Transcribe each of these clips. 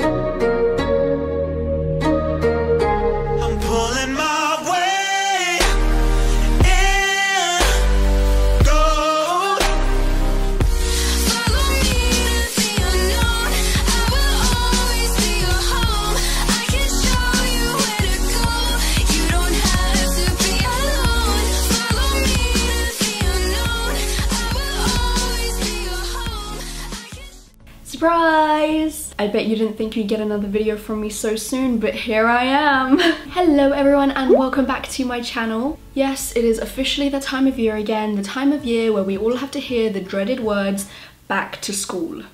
I'm Surprise! I bet you didn't think you'd get another video from me so soon, but here I am. Hello everyone and welcome back to my channel. Yes, it is officially the time of year again, the time of year where we all have to hear the dreaded words, back to school.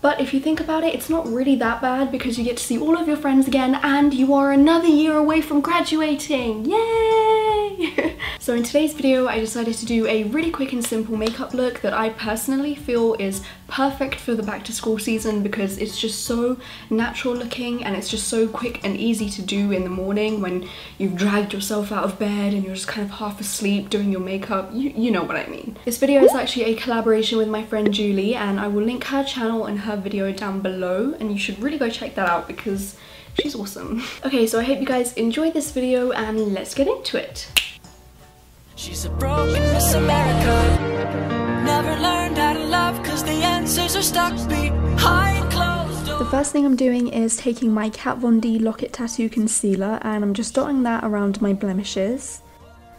But if you think about it, it's not really that bad because you get to see all of your friends again and you are another year away from graduating. Yay! So in today's video, I decided to do a really quick and simple makeup look that I personally feel is perfect for the back to school season because it's just so natural looking and it's just so quick and easy to do in the morning when you've dragged yourself out of bed and you're just kind of half asleep doing your makeup. You, you know what I mean. This video is actually a collaboration with my friend Julie and I will link her channel and her video down below and you should really go check that out because she's awesome. Okay, so I hope you guys enjoy this video and let's get into it. She's a broken Miss America. Never learned how to love cause the answers are stuck behind closed doors. The first thing I'm doing is taking my Kat Von D Lock-It Tattoo Concealer and I'm just dotting that around my blemishes.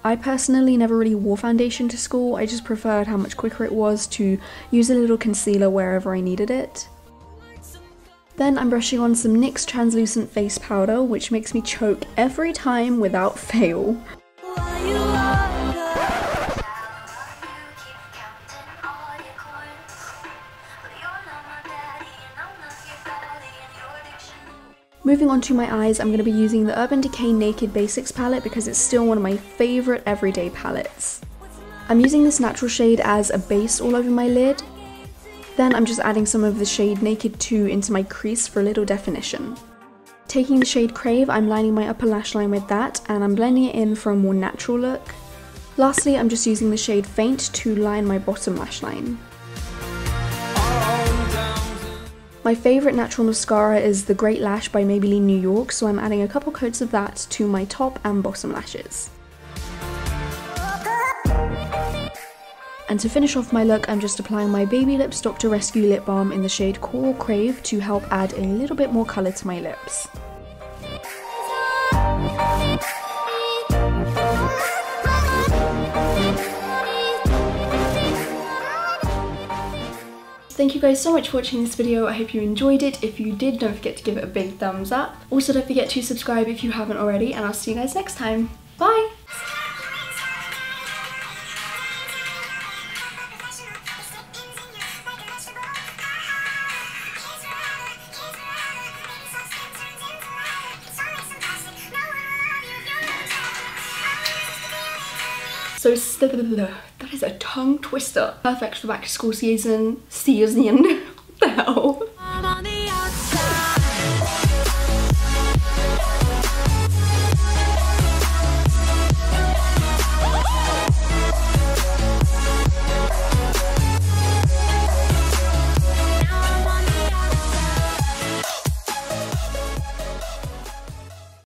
I personally never really wore foundation to school, I just preferred how much quicker it was to use a little concealer wherever I needed it. Then I'm brushing on some NYX translucent face powder, which makes me choke every time without fail. Moving on to my eyes, I'm going to be using the Urban Decay Naked Basics palette because it's still one of my favourite everyday palettes. I'm using this natural shade as a base all over my lid. Then I'm just adding some of the shade Naked 2 into my crease for a little definition. Taking the shade Crave, I'm lining my upper lash line with that and I'm blending it in for a more natural look. Lastly, I'm just using the shade Faint to line my bottom lash line. My favourite natural mascara is the Great Lash by Maybelline New York, so I'm adding a couple coats of that to my top and bottom lashes. And to finish off my look, I'm just applying my Baby Lips Dr. Rescue Lip Balm in the shade Coral Crave to help add a little bit more colour to my lips. Thank you guys so much for watching this video. I hope you enjoyed it. If you did, don't forget to give it a big thumbs up. Also, don't forget to subscribe if you haven't already, and I'll see you guys next time. Bye! So that is a tongue twister. Perfect for back to school season. Season. the hell?